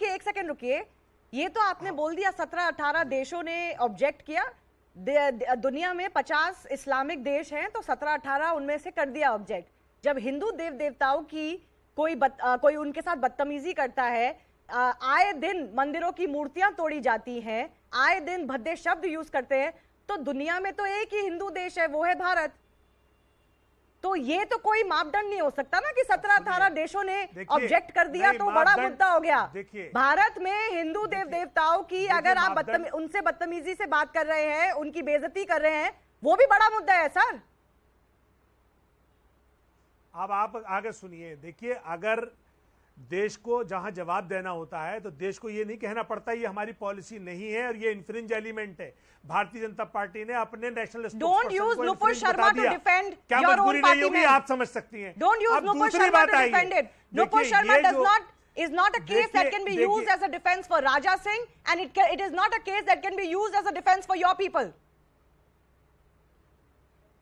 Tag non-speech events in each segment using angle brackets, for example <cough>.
रुकिए एक सेकंड रुकिए। ये तो आपने बोल दिया सत्रह अठारह देशों ने ऑब्जेक्ट किया। दुनिया में पचास इस्लामिक देश हैं तो सत्रह अठारह उनमें से कर दिया ऑब्जेक्ट जब हिंदू देव देवताओं की कोई बत, आ, कोई उनके साथ बदतमीजी करता है आए दिन मंदिरों की मूर्तियाँ तोड़ी जाती हैं आए दिन भद्दे शब्द यूज़ करते हैं तो दुनिया में तो एक ही हिंदू देश है वो है भारत। तो ये तो कोई मापदंड नहीं हो सकता ना कि सत्रह अठारह देशों ने ऑब्जेक्ट कर दिया तो बड़ा मुद्दा हो गया। भारत में हिंदू देव देवताओं की अगर आप बत्तमी, उनसे बदतमीजी से बात कर रहे हैं उनकी बेजती कर रहे हैं वो भी बड़ा मुद्दा है सर। अब आप आगे सुनिए। देखिए अगर देश को जहाँ जवाब देना होता है तो देश को यह नहीं कहना पड़ता ये हमारी पॉलिसी नहीं है और ये इन्फ्रिंज एलिमेंट है। भारतीय जनता पार्टी ने अपने national don't use Nupur Sharma to defend क्या मजबूरी नहीं होगी आप समझ सकती हैं। Don't use Nupur Sharma to defend it Nupur Sharma does not is not a case that can be used as a defense for Raja Singh and it, can, it is not a case that can be used as a defense for your people.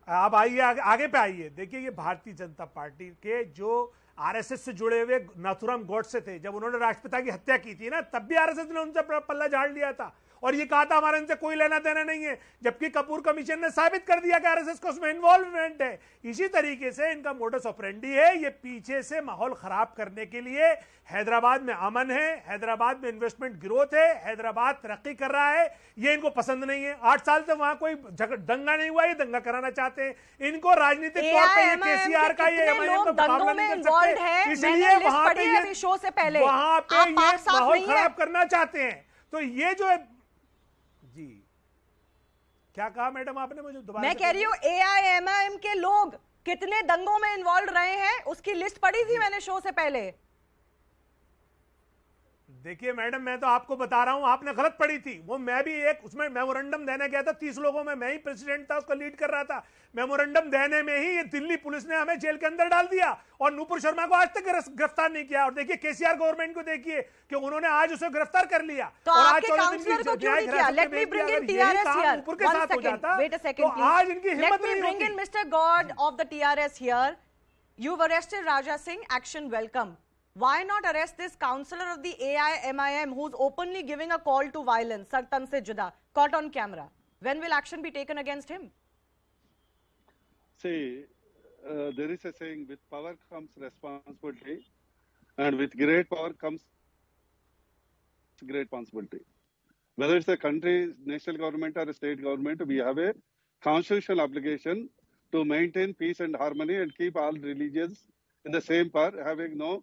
आप आइए आगे, आगे पे आइए। देखिए ये Bharatiya Janata party के जो आरएसएस से जुड़े हुए नाथुराम गोडसे थे। जब उन्होंने राष्ट्रपिता की हत्या की थी ना तब भी आरएसएस ने उनसे पल्ला झाड़ लिया था। और ये कहा था हमारे इनसे कोई लेना देना नहीं है। जबकि कपूर कमीशन ने साबित कर दिया कि आरएसएस को उसमें इन्वॉल्वमेंट है। इसी तरीके से इनका मोडस ऑपरेंडी है। ये पीछे से माहौल खराब करने के लिए हैदराबाद में अमन है। हैदराबाद में इन्वेस्टमेंट ग्रोथ है। हैदराबाद तरक्की कर रहा है। ये इनको पसंद नहीं है। आठ साल से वहाँ कोई दंगा नहीं हुआ ये दंगा कराना चाहते हैं। इनको राजनीतिक तौर पर ये केसीआर का ये मुकाबला नहीं कर सकते। इसलिए वहाँ पे ये शो से पहले। वहाँ पे ये माहौल खराब करना चाहते हैं। तो ये जो है जी। क्या कहा मैडम आपने मुझे? दोबारा मैं कह रही हूँ एआईएमआईएम के लोग कितने दंगों में इन्वॉल्व रहे हैं उसकी लिस्ट पड़ी थी मैंने शो से पहले। देखिए मैडम मैं तो आपको बता रहा हूँ आपने गलत पढ़ी थी। वो मैं भी एक उसमें मेमोरेंडम देने गया था तीस लोगों में। मैं ही प्रेसिडेंट था उसको लीड कर रहा था। मेमोरेंडम देने में ही ये दिल्ली पुलिस ने हमें जेल के अंदर डाल दिया और नूपुर शर्मा को आज तक गिरफ़्तार नहीं किया। और देखिए केसीआर गवर्नमेंट को देखिए कि उन्होंने आज उसे गिरफ़्तार कर लिया। तो और आज चौदह दिन की तो आज इनकी हिम्मत नहीं होती। Mister god of the Why not arrest this counselor of the AIMIM who's openly giving a call to violence, Sartan Se Juda, caught on camera? When will action be taken against him? See, uh, there is a saying, with power comes responsibility, and with great power comes great responsibility. Whether it's a country, national government, or a state government, we have a constitutional obligation to maintain peace and harmony and keep all religions in the same power, having no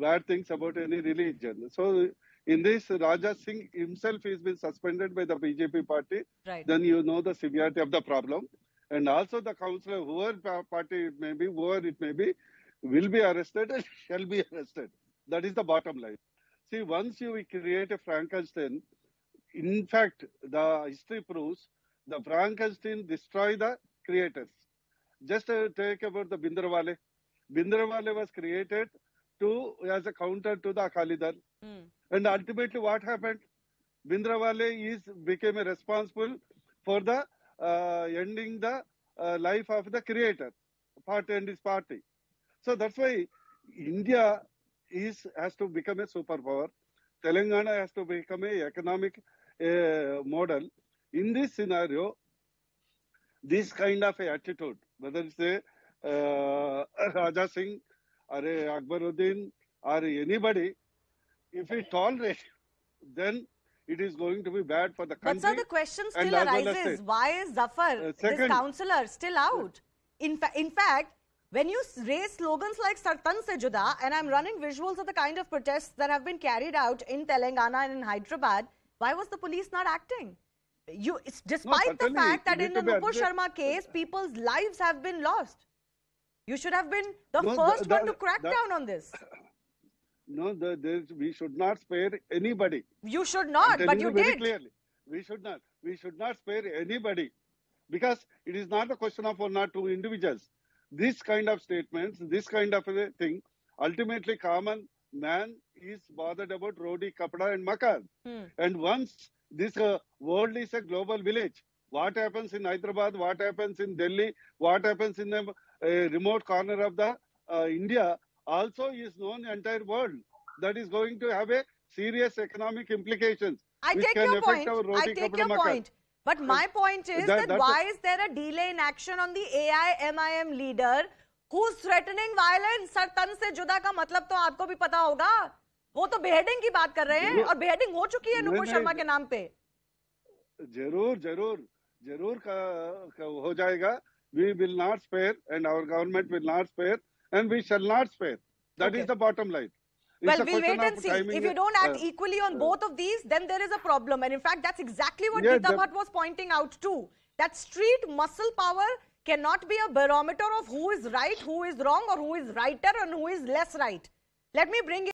bad things about any religion. So in this, Raja Singh himself has been suspended by the BJP party. Right. Then you know the severity of the problem. And also the councillor, whoever party it may be, whoever it may be, will be arrested and <laughs> shall be arrested. That is the bottom line. See, once you create a Frankenstein, in fact, the history proves the Frankenstein destroy the creators. Just uh, take about the Bindrawale. Bindrawale was created to as a counter to the Akalidar. Mm. And ultimately what happened? Bindrawale is became responsible for the uh, ending the uh, life of the creator, party and his party. So that's why India is has to become a superpower. Telangana has to become a economic uh, model. In this scenario, this kind of attitude, whether it's a Raja Singh or Akbaruddin or anybody, if we tolerate, then it is going to be bad for the country. But sir, the question still arises, why is Zafar, uh, second, this councillor, still out? In, fa in fact, when you raise slogans like Sartan Se Juda, and I'm running visuals of the kind of protests that have been carried out in Telangana and in Hyderabad, why was the police not acting? You, despite no, the fact that in the Nupur Sharma case, people's lives have been lost. You should have been the no, first the, the, one to crack the, down on this. <clears throat> No, we should not spare anybody. You should not, but you did. Clearly, we should not. We should not spare anybody because it is not a question of one or two individuals. This kind of statements, this kind of a thing, ultimately common man is bothered about rodi, kapda and makan. Hmm. And once this uh, world is a global village, what happens in Hyderabad, what happens in Delhi, what happens in a, a remote corner of the uh, India also is known entire world. that is going to have a serious economic implications. I take your point. I take your makan. point. But my point is That- that, why is there a delay in action on the AIMIM leader who's threatening violence? सर तन से जुदा का मतलब तो आपको भी पता होगा वो तो बेहेडिंग की बात कर रहे हैं और बेहेडिंग हो चुकी है नुपुर शर्मा के नाम पे ज़रूर ज़रूर ज़रूर का, का हो जाएगा we will not spare and our government will not spare and we shall not spare that is Okay. the bottom line It's well, we'll wait and see. If you don't act uh, equally on both of these, then there is a problem. And in fact, that's exactly what Yeah, Bhatt was pointing out too. That street muscle power cannot be a barometer of who is right, who is wrong, or who is righter and who is less right. Let me bring